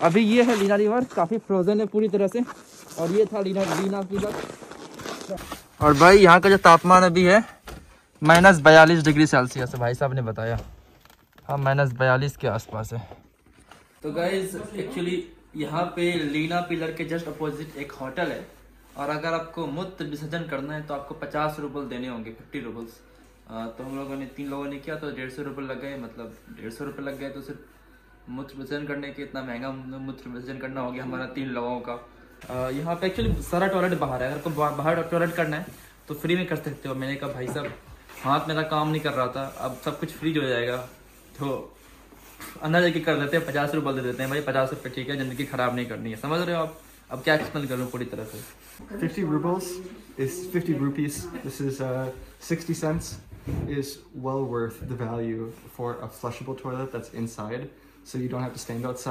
अभी ये है लीना रिवर, काफ़ी फ्रोजन है पूरी तरह से। और ये था लीना लीना रिवर और भाई, यहाँ का जो तापमान अभी है माइनस बयालीस डिग्री सेल्सियस भाई साहब ने बताया। हाँ माइनस बयालीस के आसपास है। तो गाइज़ एक्चुअली यहाँ पे लीना पिलर के जस्ट अपोजिट एक होटल है। और अगर आपको मुफ़्त विसर्जन करना है तो आपको पचास रुपये देने होंगे फिफ्टी रुपल्स तो हम लोगों ने, तीन लोगों ने किया तो डेढ़ सौ रुपये लग गए मतलब डेढ़ सौ रुपये लग गए तो सिर्फ़ मूत्र विसर्जन करने के इतना महँगा मूत्र विसर्जन करना हो गया हमारा तीन लोगों का। यहाँ पे एक्चुअली सारा टॉयलेट बाहर है। अगर आपको बा- बाहर टॉयलेट करना है तो फ्री में कर सकते हो। मैंने कहा भाई साहब हाथ मेरा काम नहीं कर रहा था। अब सब कुछ फ्री हो जाएगा। तो अंदर जाके कर देते हैं पचास रुपये दे देते हैं भाई पचास रुपये ठीक है ज़िंदगी खराब नहीं करनी है। समझ रहे हो आप? अब क्या एक्सप्लेन करूँ पूरी तरह से? 50 rubles is 50 rupees. This is uh, 60 cents. Is well worth the value for a flushable toilet that's inside, so you don't have to stand outside.